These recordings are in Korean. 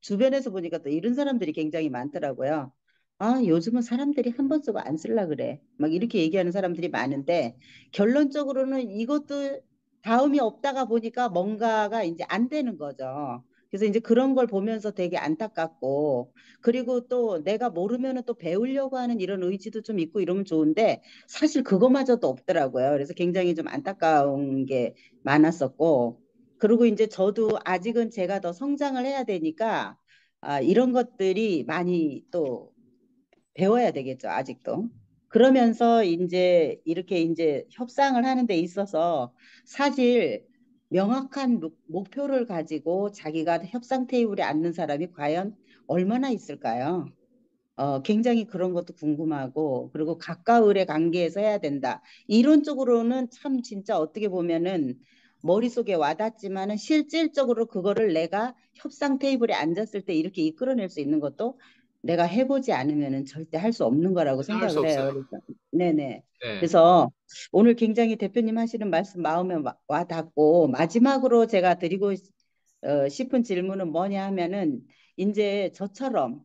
주변에서 보니까 또 이런 사람들이 굉장히 많더라고요. 아, 요즘은 사람들이 한 번 쓰고 안 쓸라 그래. 막 이렇게 얘기하는 사람들이 많은데 결론적으로는 이것도 다음이 없다가 보니까 뭔가가 이제 안 되는 거죠. 그래서 이제 그런 걸 보면서 되게 안타깝고 그리고 또 내가 모르면은 또 배우려고 하는 이런 의지도 좀 있고 이러면 좋은데 사실 그거마저도 없더라고요. 그래서 굉장히 좀 안타까운 게 많았었고 그리고 이제 저도 아직은 제가 더 성장을 해야 되니까 아, 이런 것들이 많이 또 배워야 되겠죠, 아직도. 그러면서 이제 이렇게 이제 협상을 하는 데 있어서 사실 명확한 목- 목표를 가지고 자기가 협상 테이블에 앉는 사람이 과연 얼마나 있을까요? 어, 굉장히 그런 것도 궁금하고, 그리고 가까울의 관계에서 해야 된다. 이론적으로는 참 진짜 어떻게 보면은 머릿속에 와닿지만은 실질적으로 그거를 내가 협상 테이블에 앉았을 때 이렇게 이끌어낼 수 있는 것도 내가 해보지 않으면은 절대 할 수 없는 거라고 생각을 해요. 네네. 네. 그래서 오늘 굉장히 대표님 하시는 말씀 마음에 와- 와닿고, 마지막으로 제가 드리고 어, 싶은 질문은 뭐냐 하면은, 이제 저처럼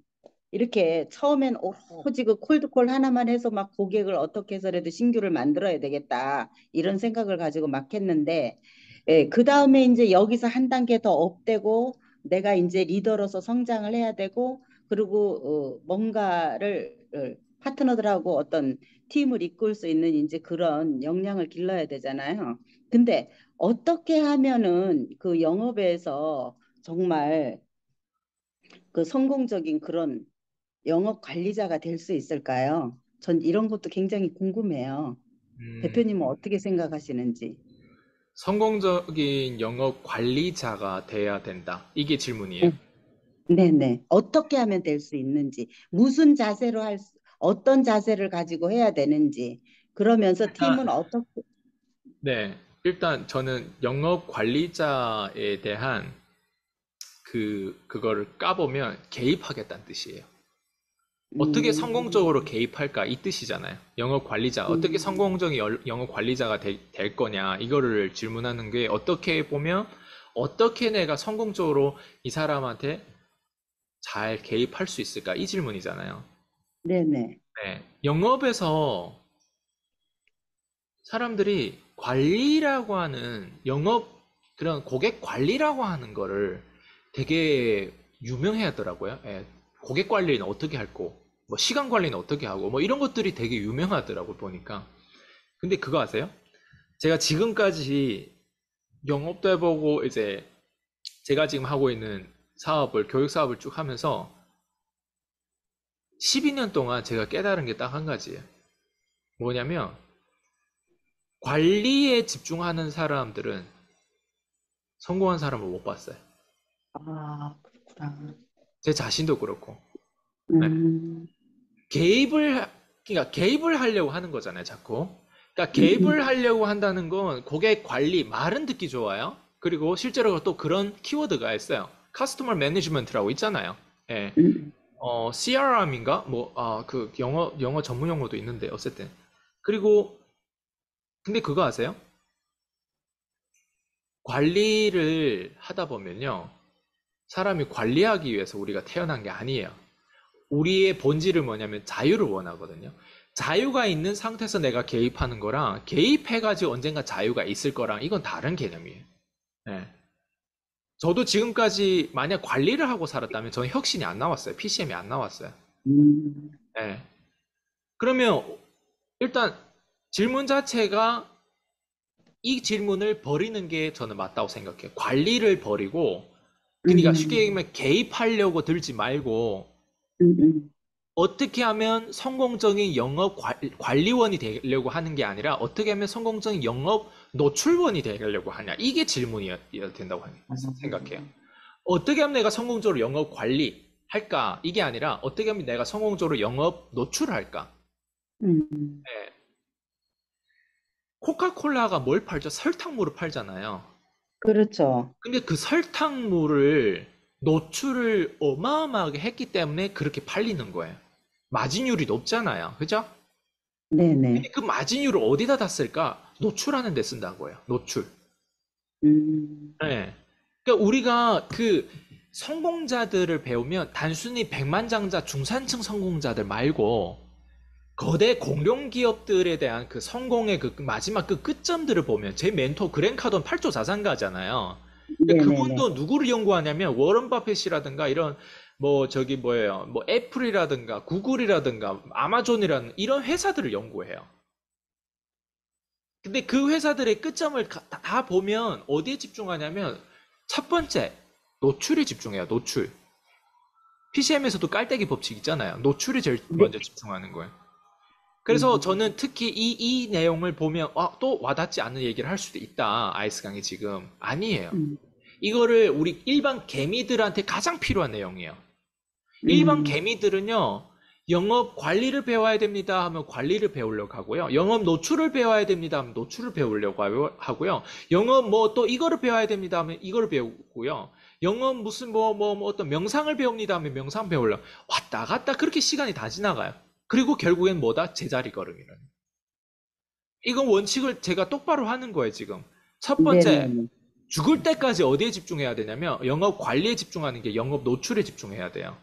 이렇게 처음엔 오로지 그 콜드콜 하나만 해서 막 고객을 어떻게 해서라도 신규를 만들어야 되겠다 이런 생각을 가지고 막 했는데 예, 그 다음에 이제 여기서 한 단계 더 업되고 내가 이제 리더로서 성장을 해야 되고 그리고 어, 뭔가를 어, 파트너들하고 어떤 팀을 이끌 수 있는 이제 그런 역량을 길러야 되잖아요. 근데 어떻게 하면은 그 영업에서 정말 그 성공적인 그런 영업 관리자가 될 수 있을까요? 전 이런 것도 굉장히 궁금해요. 음, 대표님은 어떻게 생각하시는지. 성공적인 영업 관리자가 돼야 된다. 이게 질문이에요. 네네. 어떻게 하면 될 수 있는지, 무슨 자세로 할 수, 어떤 자세를 가지고 해야 되는지, 그러면서 팀은 일단, 어떻게, 네. 일단 저는 영업 관리자에 대한 그, 그거를 까보면 개입하겠다는 뜻이에요. 어떻게 음, 성공적으로 개입할까? 이 뜻이잖아요. 영업 관리자. 어떻게 음, 성공적인 열- 영업 관리자가 되- 될 거냐? 이거를 질문하는 게 어떻게 보면 어떻게 내가 성공적으로 이 사람한테 잘 개입할 수 있을까? 이 질문이잖아요. 네네. 네. 영업에서 사람들이 관리라고 하는 영업 그런 고객 관리라고 하는 거를 되게 유명해 하더라고요. 예. 고객 관리는 어떻게 할 거, 뭐 시간 관리는 어떻게 하고, 뭐 이런 것들이 되게 유명하더라고 보니까. 근데 그거 아세요? 제가 지금까지 영업도 해보고 이제 제가 지금 하고 있는 사업을 교육 사업을 쭉 하면서 12년 동안 제가 깨달은 게 딱 한 가지예요. 뭐냐면 관리에 집중하는 사람들은 성공한 사람을 못 봤어요. 아, 그렇구나. 제 자신도 그렇고. 네. 음, 개입을, 그러니까 개입을 하려고 하는 거잖아요, 자꾸. 그러니까 음, 개입을 하려고 한다는 건 고객 관리, 말은 듣기 좋아요. 그리고 실제로 또 그런 키워드가 있어요. 커스터머 매니지먼트라고 있잖아요. 예. 음, 어, CRM인가? 뭐, 아, 그 영어, 영어 전문 용어도 있는데, 어쨌든. 그리고, 근데 그거 아세요? 관리를 하다 보면요. 사람이 관리하기 위해서 우리가 태어난 게 아니에요. 우리의 본질은 뭐냐면 자유를 원하거든요. 자유가 있는 상태에서 내가 개입하는 거랑 개입해가지고 언젠가 자유가 있을 거랑 이건 다른 개념이에요. 네. 저도 지금까지 만약 관리를 하고 살았다면 저는 혁신이 안 나왔어요. PCM이 안 나왔어요. 음, 네. 그러면 일단 질문 자체가 이 질문을 버리는 게 저는 맞다고 생각해요. 관리를 버리고 그러니까 쉽게 음, 얘기하면 개입하려고 들지 말고 음, 음. 어떻게 하면 성공적인 영업 관리원이 되려고 하는 게 아니라 어떻게 하면 성공적인 영업 노출원이 되려고 하냐 이게 질문이어야 된다고 생각해요. 어떻게 하면 내가 성공적으로 영업 관리 할까 이게 아니라 어떻게 하면 내가 성공적으로 영업 노출을 할까. 음, 네. 코카콜라가 뭘 팔죠? 설탕물을 팔잖아요. 그렇죠. 근데 그 설탕물을 노출을 어마어마하게 했기 때문에 그렇게 팔리는 거예요. 마진율이 높잖아요. 그죠? 네네. 근데 그 마진율을 어디다 다 쓸까? 노출하는 데 쓴다고요. 노출. 음, 네. 그러니까 우리가 그 성공자들을 배우면 단순히 백만장자 중산층 성공자들 말고 거대 공룡 기업들에 대한 그 성공의 그 마지막 그 끝점들을 보면 제 멘토 그랜 카돈 8조 자산가잖아요. 근데 네네네. 그분도 누구를 연구하냐면 워런 버핏이라든가 이런 뭐 저기 뭐예요. 뭐 애플이라든가 구글이라든가 아마존이라는 이런 회사들을 연구해요. 근데 그 회사들의 끝점을 가- 다 보면 어디에 집중하냐면 첫 번째 노출에 집중해요. 노출. PCM에서도 깔때기 법칙 있잖아요. 노출이 제일 네. 먼저 집중하는 거예요. 그래서 음. 저는 특히 이, 이 내용을 보면 아, 또 와닿지 않는 얘기를 할 수도 있다. 아이스강이 지금 아니에요. 음. 이거를 우리 일반 개미들한테 가장 필요한 내용이에요. 일반 음. 개미들은요, 영업 관리를 배워야 됩니다 하면 관리를 배우려고 하고요. 영업 노출을 배워야 됩니다 하면 노출을 배우려고 하고요. 영업 뭐 또 이거를 배워야 됩니다 하면 이거를 배우고요. 영업 무슨 뭐, 뭐, 뭐 어떤 명상을 배웁니다 하면 명상 배우려고 왔다 갔다 그렇게 시간이 다 지나가요. 그리고 결국엔 뭐다? 제자리 걸음이라는. 이건 원칙을 제가 똑바로 하는 거예요, 지금. 첫 번째, 네네네. 죽을 때까지 어디에 집중해야 되냐면 영업 관리에 집중하는 게 영업 노출에 집중해야 돼요.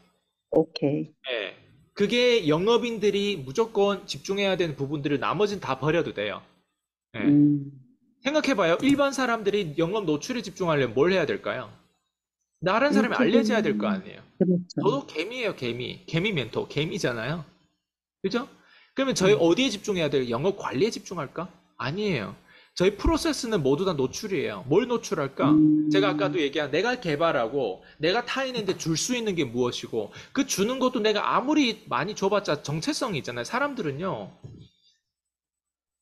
오케이. 예. 그게 영업인들이 무조건 집중해야 되는 부분들을 나머지는 다 버려도 돼요. 예. 음. 생각해봐요. 일반 사람들이 영업 노출에 집중하려면 뭘 해야 될까요? 다른 사람이. 알려져야 될 거 아니에요. 그렇죠. 저도 개미예요, 개미. 개미 멘토, 개미잖아요. 그죠? 그러면 저희 음. 어디에 집중해야 돼요? 영업 관리에 집중할까? 아니에요. 저희 프로세스는 모두 다 노출이에요. 뭘 노출할까? 음. 제가 아까도 얘기한 내가 개발하고 내가 타인한테 줄 수 있는 게 무엇이고 그 주는 것도 내가 아무리 많이 줘봤자 정체성이 있잖아요. 사람들은요.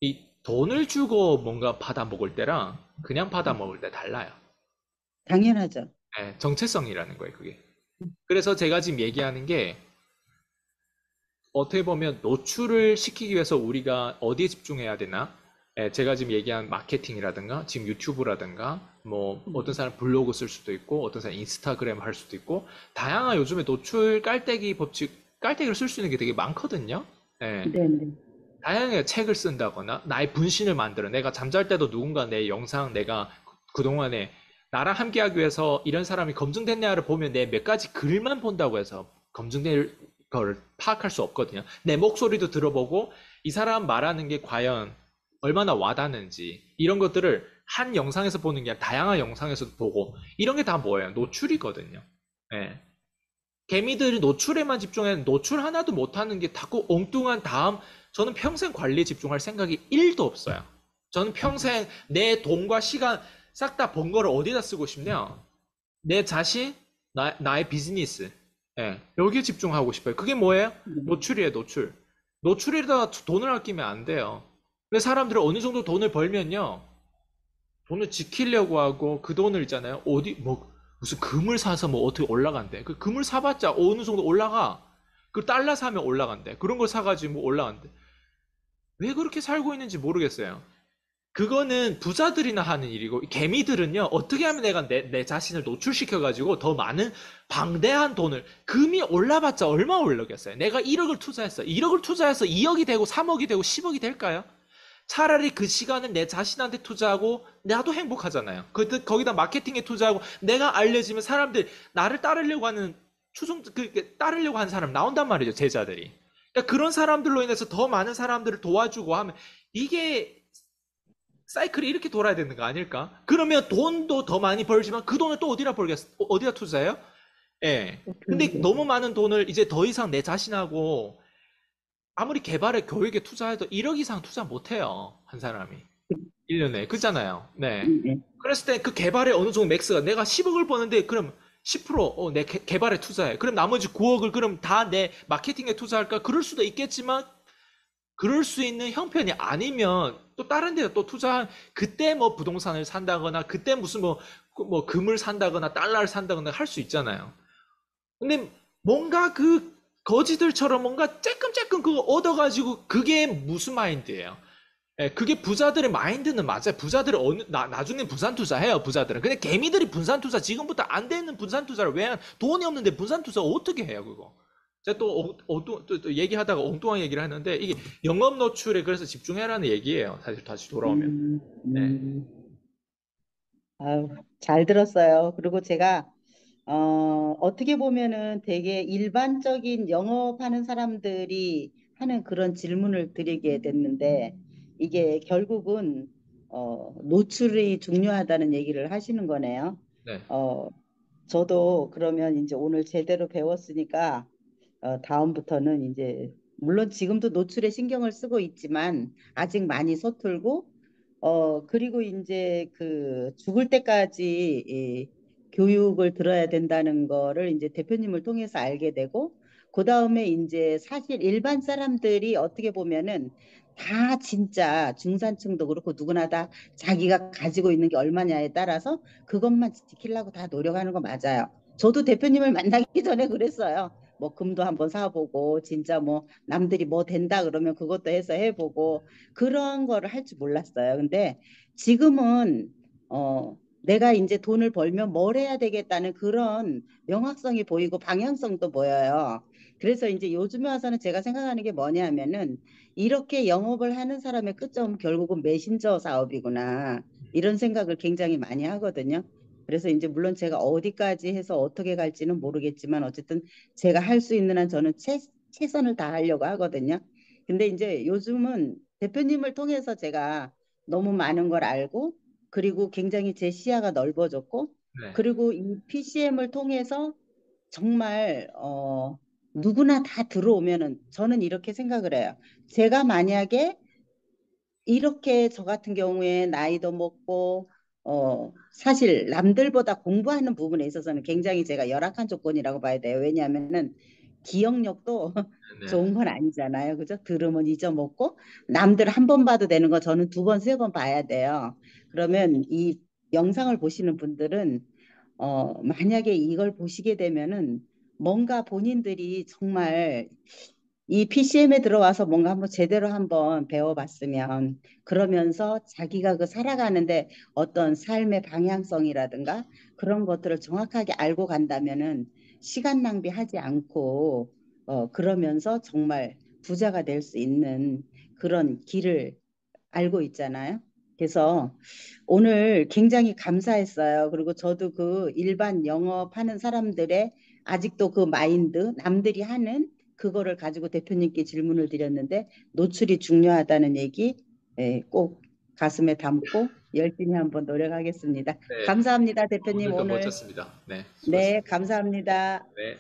이 돈을 주고 뭔가 받아 먹을 때랑 그냥 받아 먹을 때 달라요. 당연하죠. 예, 정체성이라는 거예요, 그게. 그래서 제가 지금 얘기하는 게 어떻게 보면 노출을 시키기 위해서 우리가 어디에 집중해야 되나? 예, 제가 지금 얘기한 마케팅이라든가 지금 유튜브라든가 뭐 어떤 사람 블로그 쓸 수도 있고 어떤 사람 인스타그램 할 수도 있고 다양한 요즘에 노출 깔때기 법칙 깔때기를 쓸 수 있는 게 되게 많거든요. 예. 네네. 다양하게 책을 쓴다거나 나의 분신을 만들어 내가 잠잘 때도 누군가 내 영상 내가 그- 그동안에 나랑 함께하기 위해서 이런 사람이 검증됐냐를 보면 내 몇 가지 글만 본다고 해서 검증될 걸 파악할 수 없거든요. 내 목소리도 들어보고 이 사람 말하는 게 과연 얼마나 와닿는지 이런 것들을 한 영상에서 보는 게 아니라 다양한 영상에서도 보고 이런 게 다 뭐예요? 노출이거든요. 예. 개미들이 노출에만 집중해 노출 하나도 못하는 게 자꾸 엉뚱한 다음 저는 평생 관리에 집중할 생각이 1도 없어요. 저는 평생 내 돈과 시간 싹 다 번 거를 어디다 쓰고 싶냐? 내 자신, 나, 나의 비즈니스. 예, 여기에 집중하고 싶어요. 그게 뭐예요? 음. 노출이에요, 노출. 노출에다가 돈을 아끼면 안 돼요. 근데 사람들은 어느 정도 돈을 벌면요. 돈을 지키려고 하고 그 돈을 있잖아요. 어디, 뭐, 무슨 금을 사서 뭐 어떻게 올라간대. 그 금을 사봤자 어느 정도 올라가. 그 달러 사면 올라간대. 그런 걸 사가지고 뭐 올라간대. 왜 그렇게 살고 있는지 모르겠어요. 그거는 부자들이나 하는 일이고, 개미들은요, 어떻게 하면 내가 내, 내 자신을 노출시켜 가지고 더 많은 방대한 돈을, 금이 올라봤자 얼마 올라겠어요? 내가 1억을 투자했어. 1억을 투자해서 2억이 되고 3억이 되고 10억이 될까요? 차라리 그 시간을 내 자신한테 투자하고 나도 행복하잖아요. 그 거기다 마케팅에 투자하고 내가 알려지면 사람들 나를 따르려고 하는 추종 그 그, 따르려고 하는 사람 나온단 말이죠 제자들이. 그러니까 그런 사람들로 인해서 더 많은 사람들을 도와주고 하면 이게 사이클이 이렇게 돌아야 되는 거 아닐까? 그러면 돈도 더 많이 벌지만 그 돈을 또 어디다 벌겠어? 어, 어디다 투자해요? 예. 근데 네. 너무 많은 돈을 이제 더 이상 내 자신하고 아무리 개발에 교육에 투자해도 1억 이상 투자 못 해요. 한 사람이. 1년에. 그잖아요. 네. 그랬을 때 그 개발에 어느 정도 맥스가 내가 10억을 버는데 그럼 10% 어, 내 개, 개발에 투자해. 그럼 나머지 9억을 그럼 다 내 마케팅에 투자할까? 그럴 수도 있겠지만 그럴 수 있는 형편이 아니면 또 다른 데다 또 투자한 그때 뭐 부동산을 산다거나 그때 무슨 뭐, 그뭐 금을 산다거나 달러를 산다거나 할 수 있잖아요. 근데 뭔가 그 거지들처럼 뭔가 쬐끔쬐끔 그거 얻어가지고 그게 무슨 마인드예요? 예, 그게 부자들의 마인드는 맞아요. 부자들은 어느, 나, 나중에 분산 투자해요, 부자들은. 근데 개미들이 분산 투자, 지금부터 안 되는 분산 투자를 왜, 한- 돈이 없는데 분산 투자 어떻게 해요, 그거? 제가 또, 엉- 엉뚱- 또, 또 얘기하다가 엉뚱한 얘기를 하는데, 이게 영업 노출에 그래서 집중해라는 얘기예요. 사실 다시 돌아오면. 음, 네. 음. 아유, 잘 들었어요. 그리고 제가 어, 어떻게 보면은 되게 일반적인 영업하는 사람들이 하는 그런 질문을 드리게 됐는데 이게 결국은 어, 노출이 중요하다는 얘기를 하시는 거네요. 네. 어, 저도 그러면 이제 오늘 제대로 배웠으니까 어, 다음부터는 이제 물론 지금도 노출에 신경을 쓰고 있지만 아직 많이 서툴고 어 그리고 이제 그 죽을 때까지 이 교육을 들어야 된다는 거를 이제 대표님을 통해서 알게 되고 그 다음에 이제 사실 일반 사람들이 어떻게 보면은 다 진짜 중산층도 그렇고 누구나 다 자기가 가지고 있는 게 얼마냐에 따라서 그것만 지키려고 다 노력하는 거 맞아요. 저도 대표님을 만나기 전에 그랬어요. 뭐 금도 한번 사보고 진짜 뭐 남들이 뭐 된다 그러면 그것도 해서 해보고 그런 거를 할 줄 몰랐어요. 근데 지금은 어 내가 이제 돈을 벌면 뭘 해야 되겠다는 그런 명확성이 보이고 방향성도 보여요. 그래서 이제 요즘에 와서는 제가 생각하는 게 뭐냐면은 이렇게 영업을 하는 사람의 끝점은 결국은 메신저 사업이구나. 이런 생각을 굉장히 많이 하거든요. 그래서 이제 물론 제가 어디까지 해서 어떻게 갈지는 모르겠지만 어쨌든 제가 할 수 있는 한 저는 최, 최선을 다하려고 하거든요. 근데 이제 요즘은 대표님을 통해서 제가 너무 많은 걸 알고 그리고 굉장히 제 시야가 넓어졌고 네. 그리고 이 PCM을 통해서 정말 어 누구나 다 들어오면은 저는 이렇게 생각을 해요. 제가 만약에 이렇게 저 같은 경우에 나이도 먹고 어 사실 남들보다 공부하는 부분에 있어서는 굉장히 제가 열악한 조건이라고 봐야 돼요. 왜냐하면은 기억력도 네. 좋은 건 아니잖아요. 그죠? 들으면 잊어먹고 남들 한 번 봐도 되는 거 저는 두 번, 세 번 봐야 돼요. 그러면 이 영상을 보시는 분들은 어 만약에 이걸 보시게 되면은 뭔가 본인들이 정말 이 PCM에 들어와서 뭔가 한번 제대로 한번 배워봤으면 그러면서 자기가 그 살아가는데 어떤 삶의 방향성이라든가 그런 것들을 정확하게 알고 간다면은 시간 낭비하지 않고 어 그러면서 정말 부자가 될 수 있는 그런 길을 알고 있잖아요. 그래서 오늘 굉장히 감사했어요. 그리고 저도 그 일반 영업하는 사람들의 아직도 그 마인드, 남들이 하는 그거를 가지고 대표님께 질문을 드렸는데 노출이 중요하다는 얘기 예, 꼭 가슴에 담고 열심히 한번 노력하겠습니다. 네. 감사합니다, 대표님 오늘도 오늘. 멋졌습니다. 네. 네, 수고하셨습니다. 감사합니다. 네.